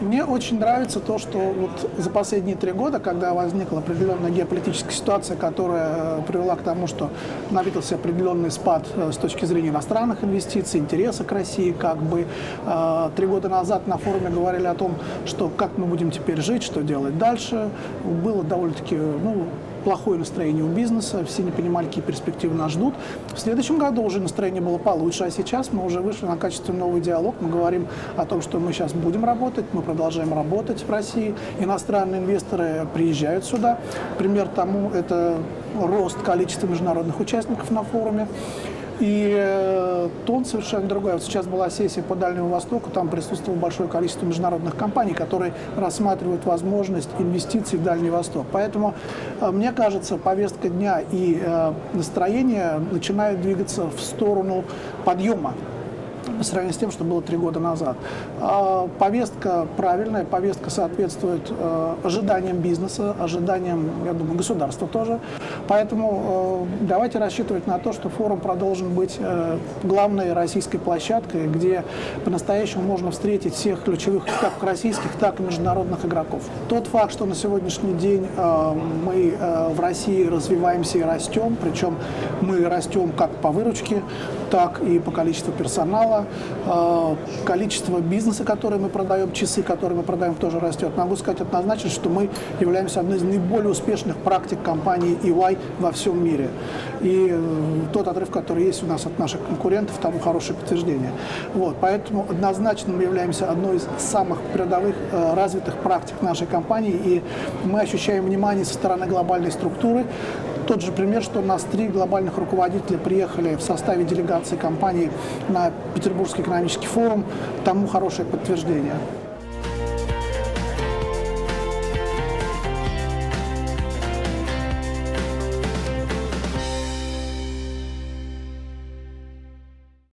Мне очень нравится то, что вот за последние три года, когда возникла определенная геополитическая ситуация, которая э, привела к тому, что наметился определенный спад э, с точки зрения иностранных инвестиций, интереса к России, как бы э, три года назад на форуме говорили о том, что как мы будем теперь жить, что делать дальше, было довольно-таки ну, плохое настроение у бизнеса, все не понимали, какие перспективы нас ждут. В следующем году уже настроение было получше, а сейчас мы уже вышли на качественный новый диалог. Мы говорим о том, что мы сейчас будем работать, мы продолжаем работать в России. Иностранные инвесторы приезжают сюда. Пример тому это рост количества международных участников на форуме. И э, тон совершенно другой. Вот сейчас была сессия по Дальнему Востоку, там присутствовало большое количество международных компаний, которые рассматривают возможность инвестиций в Дальний Восток. Поэтому, э, мне кажется, повестка дня и э, настроение начинают двигаться в сторону подъема по сравнению с тем, что было три года назад. А, повестка правильная, повестка соответствует э, ожиданиям бизнеса, ожиданиям, я думаю, государства тоже. Поэтому э, давайте рассчитывать на то, что форум продолжен быть э, главной российской площадкой, где по-настоящему можно встретить всех ключевых как российских, так и международных игроков. Тот факт, что на сегодняшний день мы в России развиваемся и растем, причем мы растем как по выручке, так и по количеству персонала, количество бизнеса, который мы продаем, часы, которые мы продаем, тоже растет. Могу сказать однозначно, что мы являемся одной из наиболее успешных практик компании EY во всем мире. И э, тот отрыв, который есть у нас от наших конкурентов, тому хорошее подтверждение. Вот, поэтому однозначно мы являемся одной из самых передовых э, развитых практик нашей компании, и мы ощущаем внимание со стороны глобальной структуры, тот же пример, что у нас три глобальных руководителя приехали в составе делегации компании на Петербургский экономический форум, тому хорошее подтверждение.